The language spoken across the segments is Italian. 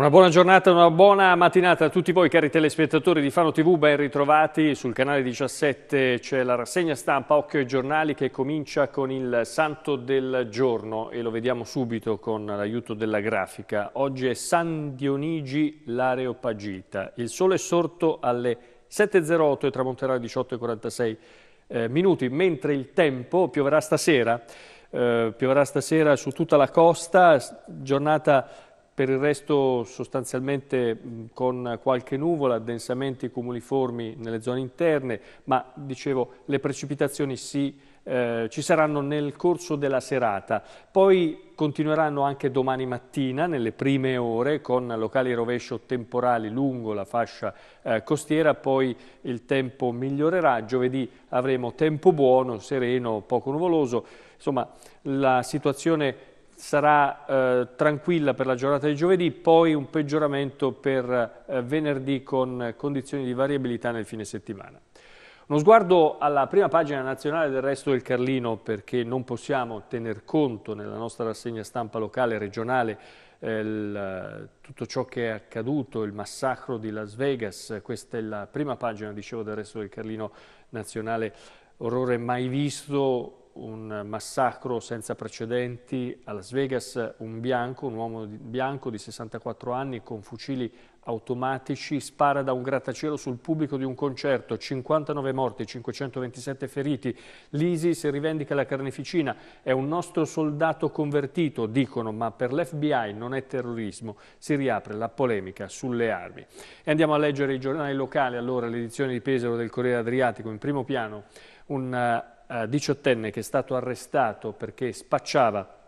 Una buona giornata, una buona mattinata a tutti voi cari telespettatori di Fano TV, ben ritrovati. Sul canale 17 c'è la rassegna stampa Occhio ai giornali che comincia con il santo del giorno e lo vediamo subito con l'aiuto della grafica. Oggi è San Dionigi l'Areopagita. Il sole è sorto alle 7.08 e tramonterà alle 18.46 eh, minuti, mentre il tempo pioverà stasera, eh, pioverà stasera su tutta la costa, giornata per il resto sostanzialmente con qualche nuvola, addensamenti cumuliformi nelle zone interne, ma dicevo le precipitazioni si, eh, ci saranno nel corso della serata. Poi continueranno anche domani mattina nelle prime ore con locali rovescio temporali lungo la fascia eh, costiera, poi il tempo migliorerà, giovedì avremo tempo buono, sereno, poco nuvoloso, insomma la situazione sarà eh, tranquilla per la giornata di giovedì, poi un peggioramento per eh, venerdì con condizioni di variabilità nel fine settimana. Uno sguardo alla prima pagina nazionale del resto del Carlino perché non possiamo tener conto nella nostra rassegna stampa locale e regionale eh, il, tutto ciò che è accaduto, il massacro di Las Vegas, questa è la prima pagina, dicevo, del resto del Carlino nazionale, orrore mai visto, un massacro senza precedenti a Las Vegas, un bianco, un uomo bianco di 64 anni con fucili automatici spara da un grattacielo sul pubblico di un concerto, 59 morti, 527 feriti. L'ISIS rivendica la carneficina, è un nostro soldato convertito, dicono, ma per l'FBI non è terrorismo. Si riapre la polemica sulle armi. E andiamo a leggere i giornali locali, allora l'edizione di Pesaro del Corriere Adriatico, in primo piano un eh, diciottenne che è stato arrestato perché spacciava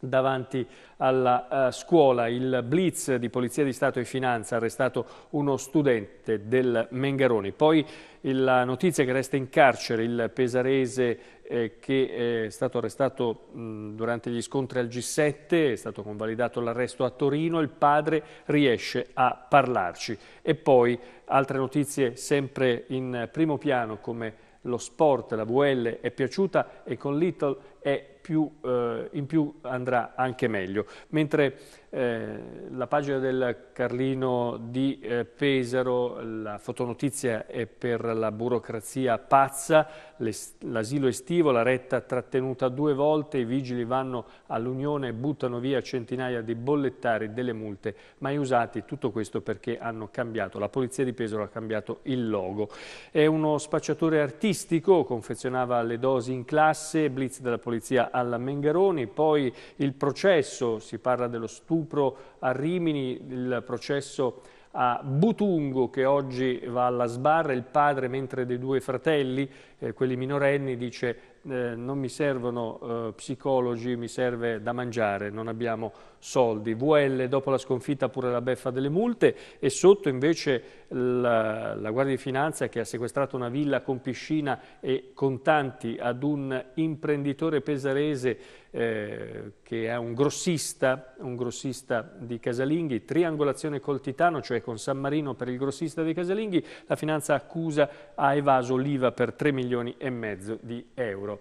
davanti alla uh, scuola il blitz di Polizia di Stato e Finanza ha arrestato uno studente del Mengaroni. Poi la notizia che resta in carcere il pesarese eh, che è stato arrestato mh, durante gli scontri al G7, è stato convalidato l'arresto a Torino, il padre riesce a parlarci. E poi altre notizie sempre in primo piano come lo sport, la VL è piaciuta e con Little è più, eh, in più andrà anche meglio. Mentre eh, la pagina del Carlino di eh, Pesaro, la fotonotizia è per la burocrazia pazza, l'asilo estivo, la retta trattenuta due volte, i vigili vanno all'Unione e buttano via centinaia di bollettari delle multe mai usati, tutto questo perché hanno cambiato, la Polizia di Pesaro ha cambiato il logo. È uno spacciatore artistico, confezionava le dosi in classe, blitz della Polizia alla Mengaroni, poi il processo, si parla dello stupro a Rimini, il processo a Butungo che oggi va alla sbarra, il padre mentre dei due fratelli, eh, quelli minorenni, dice eh, non mi servono eh, psicologi, mi serve da mangiare, non abbiamo soldi. VL dopo la sconfitta pure la beffa delle multe. E sotto invece la, la Guardia di Finanza che ha sequestrato una villa con piscina e contanti ad un imprenditore pesarese eh, che è un grossista, un grossista di casalinghi, triangolazione col Titano, cioè con San Marino per il grossista dei casalinghi, la Finanza accusa ha evaso l'IVA per 3 milioni e mezzo di euro.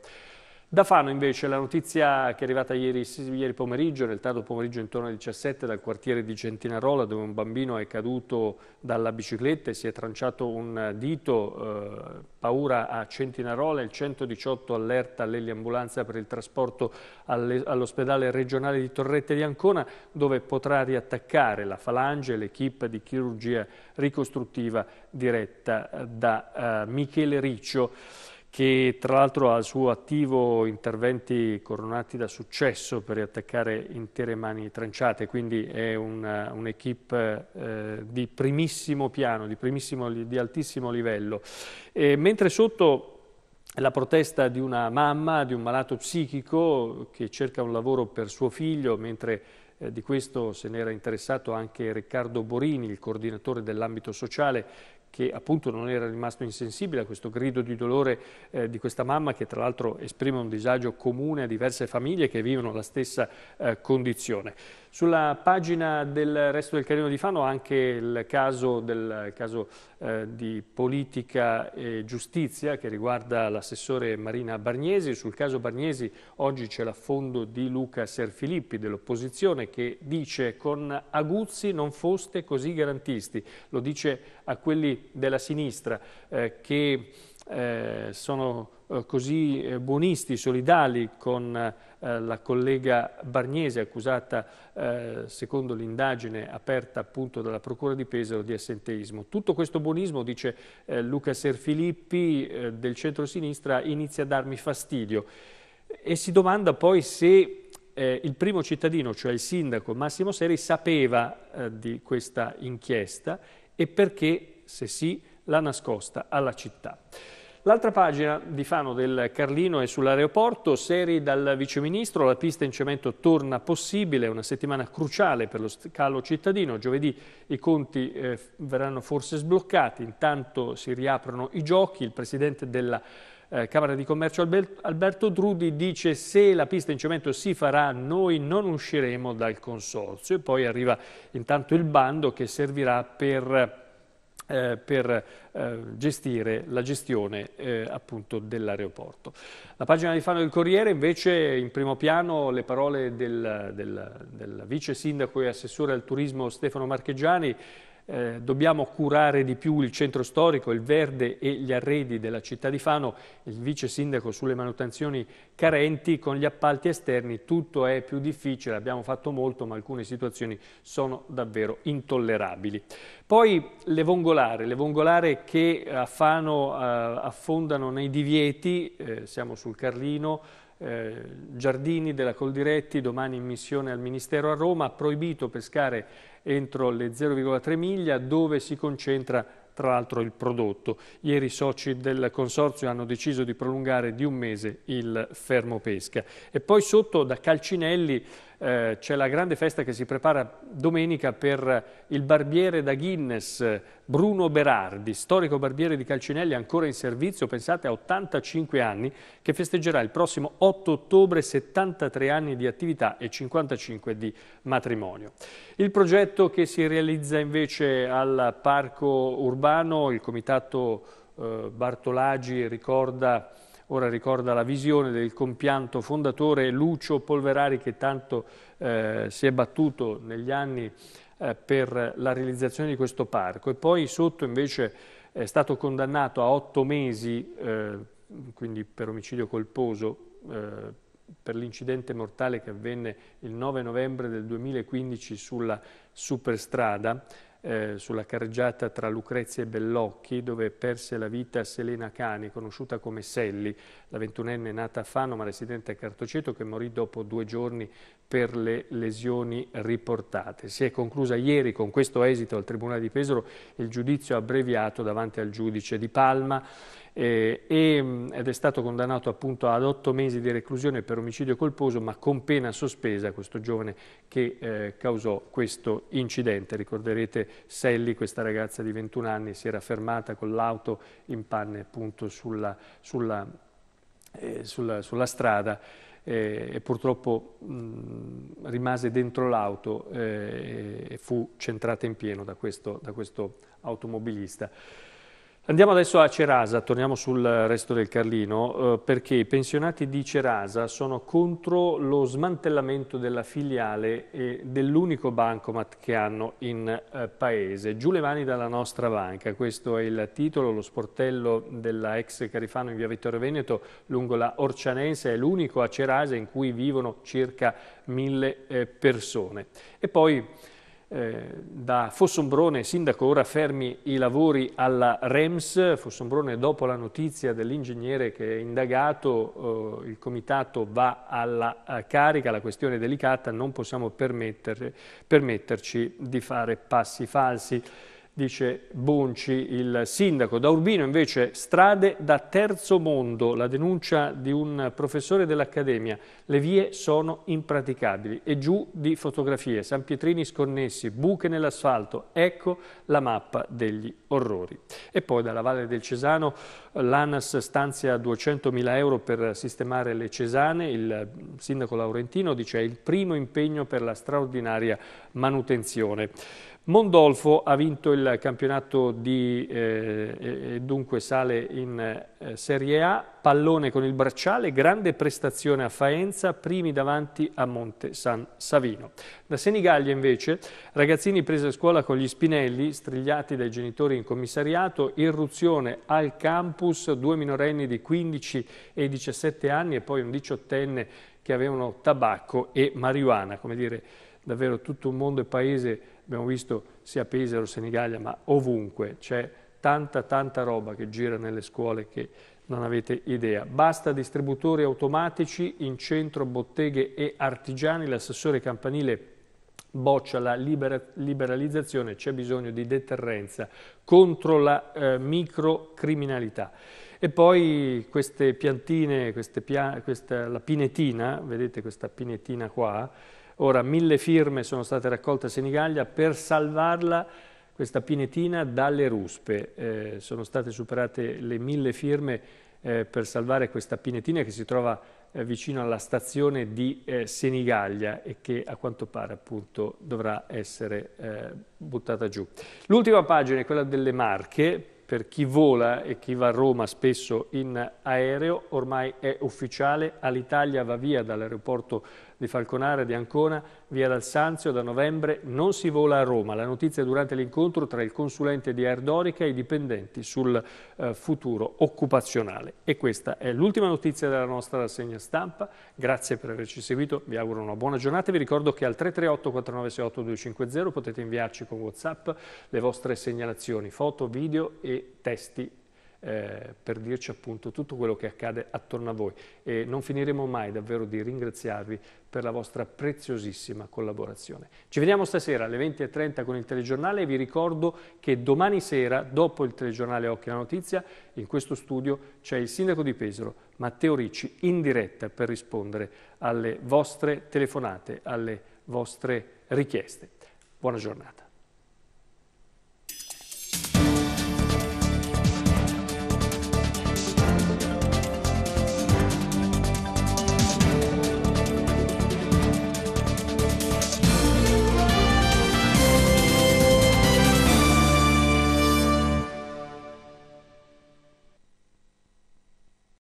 Da Fano invece la notizia che è arrivata ieri, ieri, pomeriggio, nel tardo pomeriggio intorno alle 17 dal quartiere di Centinarola dove un bambino è caduto dalla bicicletta e si è tranciato un dito, eh, paura a Centinarola, il 118 allerta l'eliambulanza per il trasporto all'ospedale regionale di Torrette di Ancona dove potrà riattaccare la falange e l'equipe di chirurgia ricostruttiva diretta da uh, Michele Riccio che tra l'altro ha al suo attivo interventi coronati da successo per riattaccare intere mani tranciate, quindi è un'equipe un eh, di primissimo piano, di, primissimo, di altissimo livello. E mentre sotto la protesta di una mamma, di un malato psichico che cerca un lavoro per suo figlio, mentre eh, di questo se n'era interessato anche Riccardo Borini, il coordinatore dell'ambito sociale, che appunto non era rimasto insensibile a questo grido di dolore eh, di questa mamma che tra l'altro esprime un disagio comune a diverse famiglie che vivono la stessa eh, condizione. Sulla pagina del resto del Carino di Fano anche il caso, del, caso eh, di politica e giustizia che riguarda l'assessore Marina Bargnesi. Sul caso Bargnesi oggi c'è l'affondo di Luca Serfilippi dell'opposizione che dice con Aguzzi non foste così garantisti. Lo dice a quelli della sinistra eh, che eh, sono eh, così eh, buonisti, solidali con eh, la collega Bargnese accusata eh, secondo l'indagine aperta appunto dalla Procura di Pesaro di assenteismo. Tutto questo buonismo, dice eh, Luca Serfilippi eh, del centro-sinistra, inizia a darmi fastidio e si domanda poi se il primo cittadino, cioè il sindaco Massimo Seri, sapeva di questa inchiesta e perché, se sì, l'ha nascosta alla città. L'altra pagina di Fano del Carlino è sull'aeroporto, seri dal viceministro, la pista in cemento torna possibile, una settimana cruciale per lo scalo cittadino, giovedì i conti eh, verranno forse sbloccati, intanto si riaprono i giochi, il presidente della eh, Camera di Commercio Alberto Drudi dice se la pista in cemento si farà noi non usciremo dal consorzio e poi arriva intanto il bando che servirà per eh, per eh, gestire la gestione eh, appunto dell'aeroporto. La pagina di Fano del Corriere invece in primo piano le parole del, del, del vice sindaco e assessore al turismo Stefano Marcheggiani eh, dobbiamo curare di più il centro storico, il verde e gli arredi della città di Fano, il vice sindaco sulle manutenzioni carenti, con gli appalti esterni tutto è più difficile, abbiamo fatto molto ma alcune situazioni sono davvero intollerabili. Poi le vongolare, le vongolare che a Fano eh, affondano nei divieti, eh, siamo sul Carlino, eh, Giardini della Coldiretti, domani in missione al Ministero a Roma, ha proibito pescare entro le 0,3 miglia dove si concentra tra l'altro il prodotto. Ieri i soci del consorzio hanno deciso di prolungare di un mese il fermo pesca. E poi sotto da Calcinelli eh, c'è la grande festa che si prepara domenica per il barbiere da Guinness, Bruno Berardi, storico barbiere di Calcinelli ancora in servizio, pensate a 85 anni, che festeggerà il prossimo 8 ottobre 73 anni di attività e 55 di matrimonio. Il progetto che si realizza invece al parco urbano, il comitato eh, Bartolagi ricorda ora ricorda la visione del compianto fondatore Lucio Polverari che tanto eh, si è battuto negli anni eh, per la realizzazione di questo parco. E poi sotto invece è stato condannato a otto mesi, eh, quindi per omicidio colposo, eh, per l'incidente mortale che avvenne il 9 novembre del 2015 sulla superstrada, eh, sulla carreggiata tra Lucrezia e Bellocchi, dove perse la vita Selena Cani, conosciuta come Selli, la ventunenne nata a Fano ma residente a Cartoceto, che morì dopo due giorni per le lesioni riportate. Si è conclusa ieri con questo esito al Tribunale di Pesaro il giudizio abbreviato davanti al giudice di Palma eh, e, ed è stato condannato appunto ad otto mesi di reclusione per omicidio colposo ma con pena sospesa questo giovane che eh, causò questo incidente. Ricorderete Selli, questa ragazza di 21 anni, si era fermata con l'auto in panne appunto sulla, sulla, eh, sulla, sulla strada eh, e purtroppo mh, rimase dentro l'auto eh, e fu centrata in pieno da questo, da questo automobilista. Andiamo adesso a Cerasa, torniamo sul resto del Carlino, eh, perché i pensionati di Cerasa sono contro lo smantellamento della filiale e dell'unico bancomat che hanno in eh, paese. Giù le mani dalla nostra banca, questo è il titolo, lo sportello della ex Carifano in via Vittorio Veneto lungo la Orcianense, è l'unico a Cerasa in cui vivono circa mille eh, persone. E poi eh, da Fossombrone, sindaco, ora fermi i lavori alla REMS. Fossombrone, dopo la notizia dell'ingegnere che è indagato, eh, il comitato va alla carica, la questione è delicata, non possiamo permetterci di fare passi falsi. Dice Bonci, il sindaco. Da Urbino invece strade da terzo mondo, la denuncia di un professore dell'Accademia. Le vie sono impraticabili e giù di fotografie, San Pietrini sconnessi, buche nell'asfalto, ecco la mappa degli orrori. E poi dalla Valle del Cesano l'ANAS stanzia 200.000 euro per sistemare le Cesane, il sindaco Laurentino dice è il primo impegno per la straordinaria manutenzione. Mondolfo ha vinto il campionato di, eh, e dunque sale in eh, Serie A, pallone con il bracciale, grande prestazione a Faenza, primi davanti a Monte San Savino. Da Senigallia invece, ragazzini presi a scuola con gli spinelli, strigliati dai genitori in commissariato, irruzione al campus, due minorenni di 15 e 17 anni e poi un diciottenne che avevano tabacco e marijuana, come dire davvero tutto un mondo e paese abbiamo visto sia Pesaro, Senigallia, ma ovunque c'è tanta tanta roba che gira nelle scuole che non avete idea. Basta distributori automatici in centro, botteghe e artigiani, l'assessore campanile boccia la libera, liberalizzazione, c'è bisogno di deterrenza contro la eh, microcriminalità. E poi queste piantine, queste pia questa, la pinetina, vedete questa pinetina qua, Ora, mille firme sono state raccolte a Senigallia per salvarla, questa pinetina, dalle ruspe. Eh, sono state superate le mille firme eh, per salvare questa pinetina che si trova eh, vicino alla stazione di eh, Senigallia e che a quanto pare appunto dovrà essere eh, buttata giù. L'ultima pagina è quella delle Marche, per chi vola e chi va a Roma spesso in aereo, ormai è ufficiale, all'Italia va via dall'aeroporto di Falconara di Ancona, via dal Sanzio, da novembre non si vola a Roma. La notizia durante l'incontro tra il consulente di Aerdorica e i dipendenti sul eh, futuro occupazionale. E questa è l'ultima notizia della nostra rassegna stampa. Grazie per averci seguito, vi auguro una buona giornata. Vi ricordo che al 338 4968 250 potete inviarci con WhatsApp le vostre segnalazioni, foto, video e testi eh, per dirci appunto tutto quello che accade attorno a voi e non finiremo mai davvero di ringraziarvi per la vostra preziosissima collaborazione. Ci vediamo stasera alle 20.30 con il telegiornale e vi ricordo che domani sera, dopo il telegiornale Occhi alla Notizia, in questo studio c'è il sindaco di Pesaro, Matteo Ricci, in diretta per rispondere alle vostre telefonate, alle vostre richieste. Buona giornata.